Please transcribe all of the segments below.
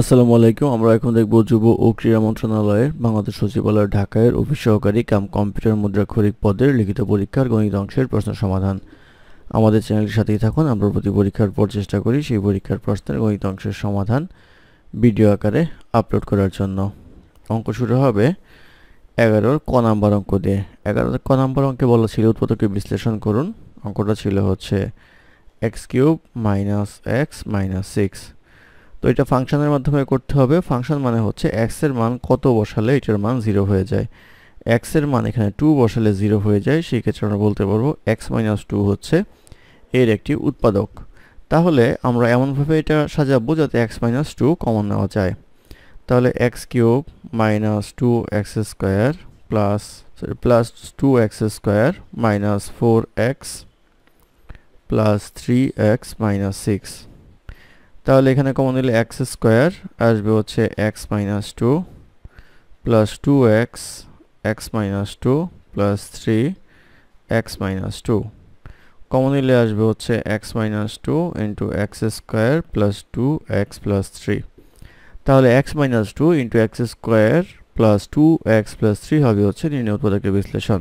আসসালামু আলাইকুম। আমরা এখন দেখব যুব ও ক্রীড়া মন্ত্রণালয়ের বাংলাদেশ সচিবালয় ঢাকায়ের অফিস সহকারী কাম কম্পিউটার মুদ্রাক্ষরিক পদের লিখিত পরীক্ষার গণিত অংশের প্রশ্ন সমাধান। আমাদের চ্যানেলের সাথেই থাকুন। আমরা প্রতি পরীক্ষার পর চেষ্টা করি সেই পরীক্ষার প্রশ্নের গণিত অংশের সমাধান ভিডিও আকারে আপলোড করার জন্য। অঙ্ক শুরু হবে এগারোর ক নাম্বার অঙ্ক দিয়ে। এগারোর ক নাম্বার অঙ্কে বলা ছিল উৎপাদকে বিশ্লেষণ করুন। অঙ্কটা ছিল হচ্ছে x cube minus x minus six তো এটা ফাংশনের মাধ্যমে করতে হবে। ফাংশন মানে হচ্ছে এক্সের মান কত বসালে এটার মান জিরো হয়ে যায়। এক্সের মান এখানে টু বসালে জিরো হয়ে যায়, সেই ক্ষেত্রে আমরা বলতে পারব এক্স মাইনাস টু হচ্ছে এর একটি উৎপাদক। তাহলে আমরা এমনভাবে এটা সাজাবো যাতে এক্স মাইনাস টু কমন নেওয়া যায়। তাহলে x cube minus two x square plus plus two x square minus four x plus three x minus six তাহলে এখানে কমন নিলে এক্স স্কোয়ার আসবে হচ্ছে x minus two plus two x x minus two plus three x minus two common নিলে আসবে হচ্ছে x minus two into x square plus two x plus three তাহলে x minus two into x square plus two x plus three হবে হচ্ছে নির্ণয় উৎপাদকের বিশ্লেষণ।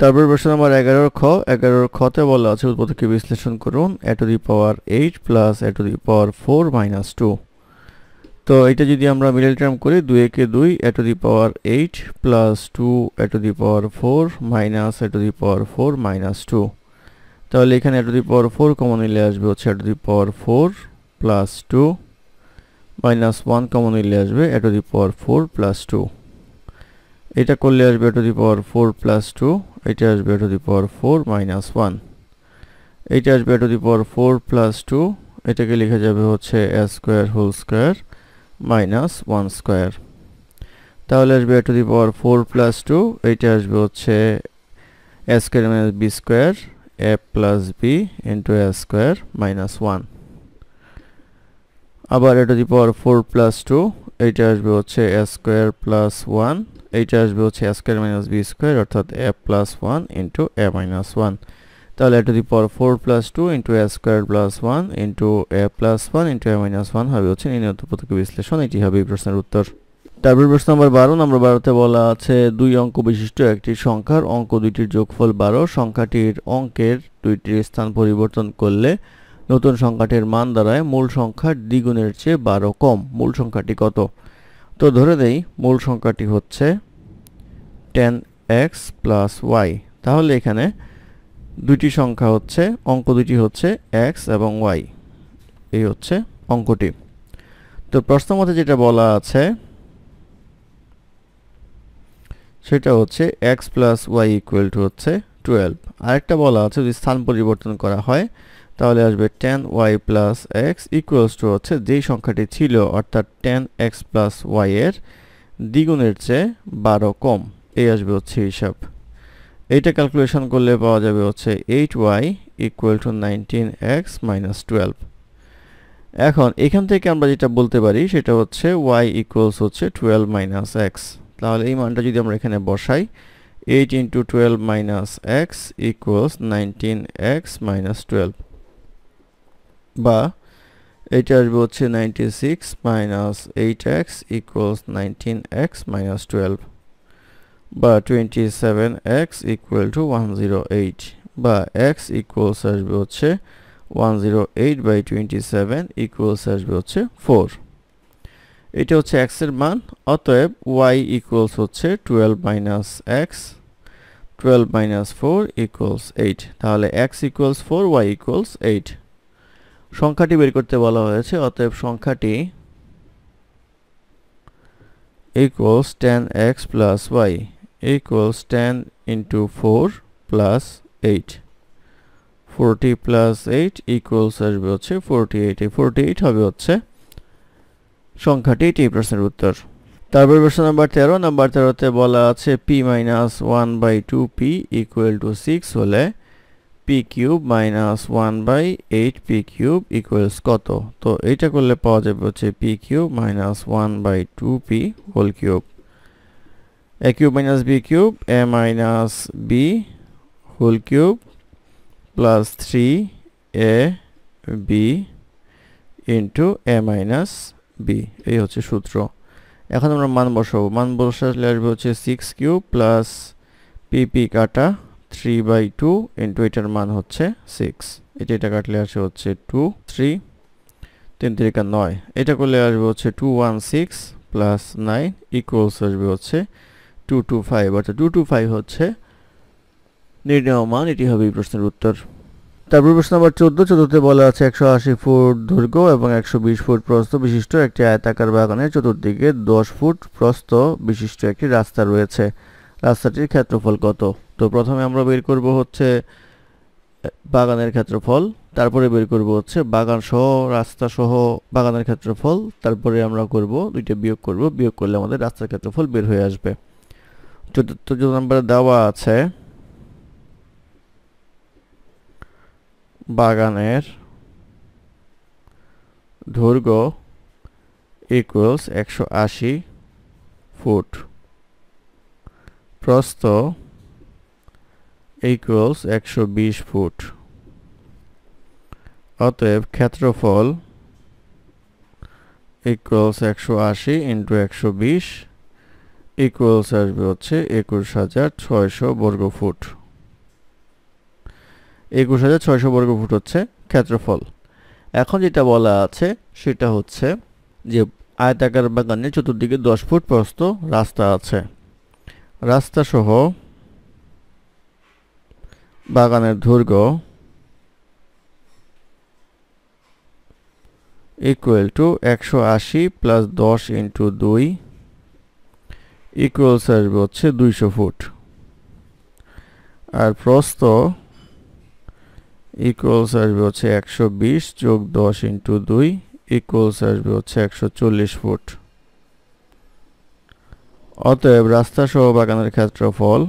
তারপর প্রশ্ন নাম্বার এগারোর খ। এগারোর খতে বলা আছে, উৎপাদককে বিশ্লেষণ করুন, a to the power eight plus a to the power four minus two. তো এটা যদি আমরা মিডল টার্ম করি, দুই একে দুই, a to the power eight plus two, a to the power four minus a to the power four minus two. তাহলে এখানে a to the power four common নিলে আসবে হচ্ছে a to the power four plus two minus one common নিলে আসবে a to the power four plus two. এটা করলে আসবে to the power four plus two, এটা আসবে to the power four minus one. এইটা আসবে to the power four plus two, এটাকে লিখে যাবে হচ্ছে a square whole square minus one square. তাহলে আসবে to the power four plus two এইটা আসবে হচ্ছে a square minus b square, a plus b into a square minus one. আবার a to the power four plus two এইটা আসবে হচ্ছে a square plus one এইটা আসবে হচ্ছে a square minus b square অর্থাৎ a plus one into a minus one তাহলে a to the power four plus two into a square plus one into a plus one into a minus one হবে হচ্ছে নির্ণয় উৎপাদক বিশ্লেষণ। এটি হবে এই প্রশ্নের উত্তর। তারপর প্রশ্ন নম্বর বারো, নম্বর বারোতে বলা আছে, দুই অঙ্ক বিশিষ্ট একটি সংখ্যার অঙ্ক দুইটির যোগফল বারো, সংখ্যাটির অঙ্কের দুইটির স্থান পরিবর্তন করলে নতুন সংখ্যাটির মান দাঁড়ায়, মূল সংখ্যার দ্বিগুণের চেয়ে বারো কম। মূল সংখ্যাটি কত? তো ধরে দেই মূল সংখ্যাটি হচ্ছে টেন এক্স প্লাস ওয়াই তাহলে এখানে দুইটি সংখ্যা হচ্ছে, অঙ্ক দুটি হচ্ছে এক্স এবং ওয়াই এই হচ্ছে অঙ্কটি। তো প্রশ্ন মতে যেটা বলা আছে, সেটা হচ্ছে x plus y equal to হচ্ছে টুয়েলভ আরেকটা বলা আছে যদি স্থান পরিবর্তন করা হয় তাহলে আসবে ten y plus x equals to হচ্ছে যেই সংখ্যাটি ছিল, অর্থাৎ টেন এক্স প্লাস ওয়াইয়ের দ্বিগুণের চেয়ে বারো কম। এই আসবে হচ্ছে হিসাব। এইটা ক্যালকুলেশন করলে পাওয়া যাবে হচ্ছে eight y equal to nineteen x minus twelve এখন এখান থেকে আমরা যেটা বলতে পারি, সেটা হচ্ছে ওয়াই ইকুয়ালস হচ্ছে টুয়েলভ মাইনাস এক্স তাহলে এই মানটা যদি আমরা এখানে বসাই eight into twelve minus x equals nineteen x minus twelve বা এইটা আসবে হচ্ছে ninety six minus eight x equals nineteen x minus twelve বা twenty seven x equal to one zero eight বা এক্স ইকুয়ালস আসবে হচ্ছে one zero eight by twenty seven equals আসবে হচ্ছে ফোর এটা হচ্ছে এক্সের মান, অতএব ওয়াই ইকুয়ালস হচ্ছে twelve minus x twelve minus four equals eight তাহলে x equals four y equals eight সংখ্যাটি বের করতে বলা হয়েছে, অতএব সংখ্যাটি equals 10x plus y equals 10 into 4 plus 8 40 plus 8 equals আসবে হচ্ছে 48 এই 48 হবে হচ্ছে সংখ্যাটি এটি প্রশ্নের উত্তর। তারপর প্রশ্ন নাম্বার তেরো, নাম্বার তেরোতে বলা আছে p minus one by two p equal to six হলে p cube minus one by eight p cube equals কত? তো এইটা করলে পাওয়া যাবে হচ্ছে p cube minus one by two p whole cube a cube minus b cube a minus b whole cube plus three a b into a minus b এই হচ্ছে সূত্র। এখন আমরা মান বসাবো। মান বসালে আসবে হচ্ছে সিক্স কিউ প্লাস পিপি কাটা থ্রি বাই টু ইন্টু এটার মান হচ্ছে সিক্স এটা এটা কাটলে আসে হচ্ছে টু থ্রি তিন তিরিকা নয়। এটা করলে আসবে হচ্ছে two one six plus nine equals আসবে হচ্ছে টু টু ফাইভ অর্থাৎ টু টু ফাইভ হচ্ছে নির্ণয় মান। এটি হবে এই প্রশ্নের উত্তর। তারপর প্রশ্ন নাম্বার চোদ্দ। চোদ্দতে বলা আছে একশো আশি ফুট দৈর্ঘ্য এবং একশো বিশ ফুট প্রস্থ বিশিষ্ট একটি আয়তাকার বাগানের চতুর্দিকে দশ ফুট প্রস্থ বিশিষ্ট একটি রাস্তা রয়েছে। রাস্তাটির ক্ষেত্রফল কত? তো প্রথমে আমরা বের করব হচ্ছে বাগানের ক্ষেত্রফল, তারপরে বের করব হচ্ছে বাগান সহ রাস্তা সহ বাগানের ক্ষেত্রফল, তারপরে আমরা করব দুইটা বিয়োগ করব, বিয়োগ করলে আমাদের রাস্তার ক্ষেত্রফল বের হয়ে আসবে। চতুর্থ যে নম্বরে দেওয়া আছে, বাগানের দৈর্ঘ্য ইকুয়ালস একশো আশি ফুট। প্রস্থ ইকুয়ালস একশো বিশ ফুট। অতএব ক্ষেত্রফল ইকুয়ালস একশো আশি ইন্টু একশো বিশ ইকুয়ালস আসবে হচ্ছে একুশ হাজার ছয়শো বর্গ ফুট। একুশ হাজার ছয়শো বর্গ ফুট হচ্ছে ক্ষেত্রফল। এখন যেটা বলা আছে সেটা হচ্ছে যে আয়তাকার বাগানে চতুর্দিকে দশ ফুট প্রস্থ রাস্তা আছে। রাস্তা সহ বাগানের দৈর্ঘ্য ইকুয়াল টু একশো আশি প্লাস দশ ইন্টু দুই ইকুয়ালস আসবে হচ্ছে দুইশো ফুট। আর প্রস্থ ইকুয়ালস আসবে হচ্ছে একশো বিশ যোগ দশ ইন্টু দুই ইকুয়ালস আসবে হচ্ছে একশো চল্লিশ ফুট। অতএব রাস্তা সহ বাগানের ক্ষেত্রফল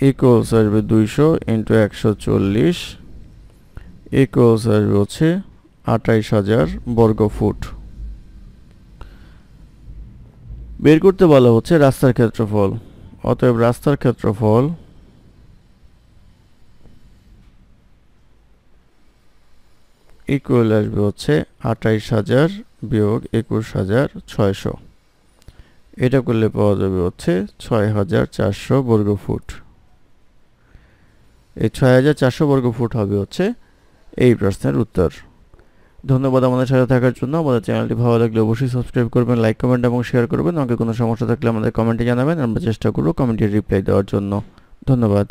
ইকুয়ালস আসবে দুইশো ইন্টু একশো চল্লিশ ইকুয়ালস আসবে হচ্ছে আঠাইশ হাজার বর্গ ফুট। বের করতে বলা হচ্ছে রাস্তার ক্ষেত্রফল। অতএব রাস্তার ক্ষেত্রফল ইকুয়াল আসবে হচ্ছে আঠাইশ হাজার বিয়োগ একুশ হাজার ছয়শো। এটা করলে পাওয়া যাবে হচ্ছে ছয় হাজার চারশো বর্গ ফুট এই ছয় হাজার চারশো বর্গ ফুট হবে হচ্ছে এই প্রশ্নের উত্তর। ধন্যবাদ আমাদের সাথে থাকার জন্য। আমাদের চ্যানেলটি ভালো লাগলে অবশ্যই সাবস্ক্রাইব করবেন, লাইক, কমেন্ট এবং শেয়ার করবেন। আমাকে কোনো সমস্যা থাকলে আমাদের কমেন্টে জানাবেন। আমরা চেষ্টা করব কমেন্টের রিপ্লাই দেওয়ার জন্য। ধন্যবাদ।